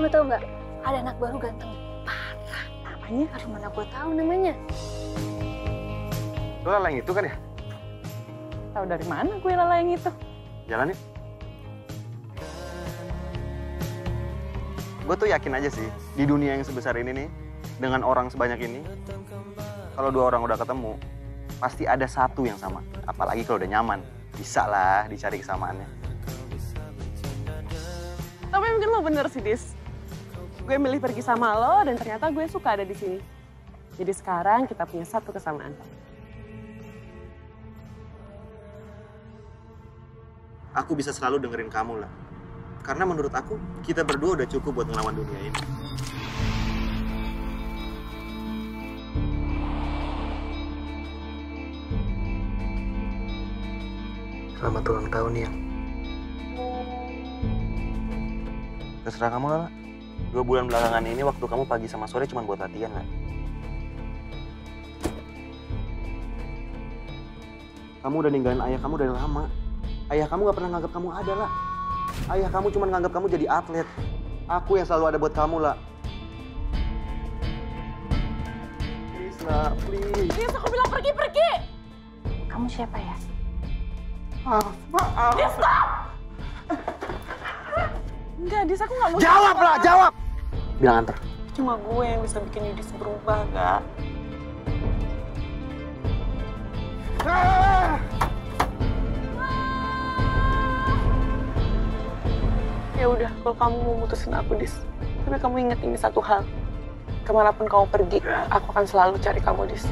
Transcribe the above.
Lu tau nggak? Ada anak baru ganteng parah. Namanya? Aduh mana gue tahu namanya. Lo lala yang itu kan ya? Tahu dari mana gue lala yang itu? Jalan yuk. Gue tuh yakin aja sih, di dunia yang sebesar ini nih, dengan orang sebanyak ini, kalau dua orang udah ketemu, pasti ada satu yang sama. Apalagi kalau udah nyaman. Bisa lah dicari kesamaannya. Tapi mungkin lo bener sih, Dis. Gue milih pergi sama lo dan ternyata gue suka ada di sini. Jadi sekarang kita punya satu kesamaan. Aku bisa selalu dengerin kamu lah. Karena menurut aku, kita berdua udah cukup buat ngelawan dunia ini. Selamat ulang tahun ya. Terserah kamu lah. Dua bulan belakangan ini waktu kamu pagi sama sore cuma buat latihan lah. Kamu udah ninggalin ayah kamu dari lama. Ayah kamu gak pernah nganggap kamu ada lah. Ayah kamu cuma nganggap kamu jadi atlet. Aku yang selalu ada buat kamu lah. Please lah, please. Dis, aku bilang pergi-pergi! Kamu siapa ya? Maaf, maaf. Dis, stop! Enggak, Dis, aku nggak mau... Jawab lah, jawab! Bilang antar. Cuma gue yang bisa bikin Yudis berubah, gak? Ah! Ya udah, kalau kamu mau mutusin aku, Dis. Tapi kamu ingat ini satu hal. Ke mana pun kamu pergi, aku akan selalu cari kamu, Dis.